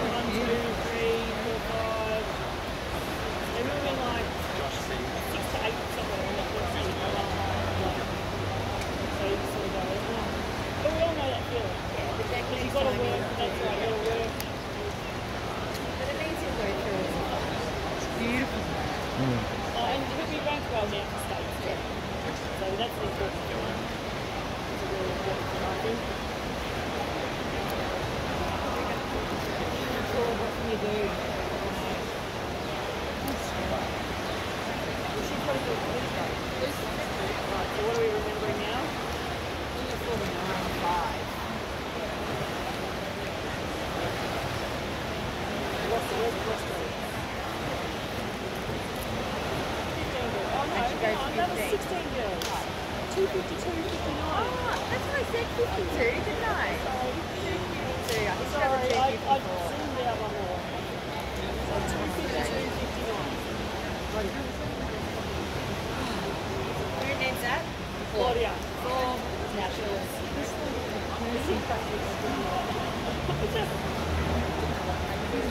one, two, three, four, five. They been like So that's the important thing. It's a really important I think. What can you do? Do we now? What's the cholesterol? 15 girls. Oh no, Actually hang goes on, that was 15. 16 girls. 252, 59. Oh, that's what I said 52, didn't I? 52. I think Sorry, that I, was I 254. zoomed out one more. So 252, 59. Who needs that? Claudia. Four naturals.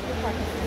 No,